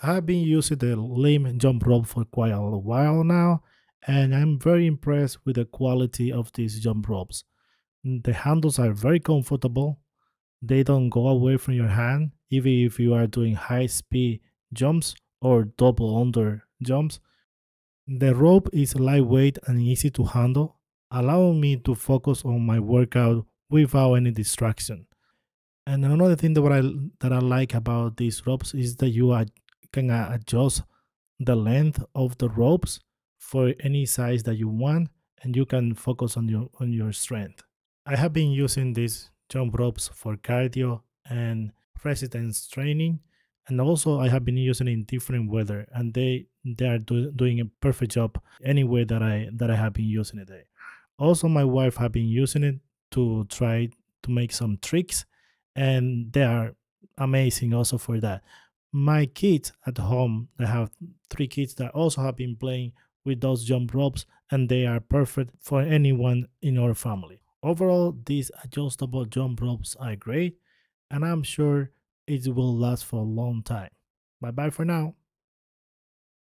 I've been using the Limm jump rope for quite a while now, and I'm very impressed with the quality of these jump ropes. The handles are very comfortable, they don't go away from your hand, even if you are doing high speed jumps or double under jumps. The rope is lightweight and easy to handle, allowing me to focus on my workout without any distraction. And another thing that I that I like about these ropes is that you are, can uh, adjust the length of the ropes for any size that you want, and you can focus on your on your strength. I have been using these jump ropes for cardio and resistance training, and also I have been using in different weather, and they they are do, doing a perfect job anywhere that I that I have been using it. Also, my wife have been using it to try to make some tricks, and they are amazing also for that. My kids at home, I have three kids that also have been playing with those jump ropes, and they are perfect for anyone in our family. Overall, these adjustable jump ropes are great, and I'm sure it will last for a long time. Bye bye for now.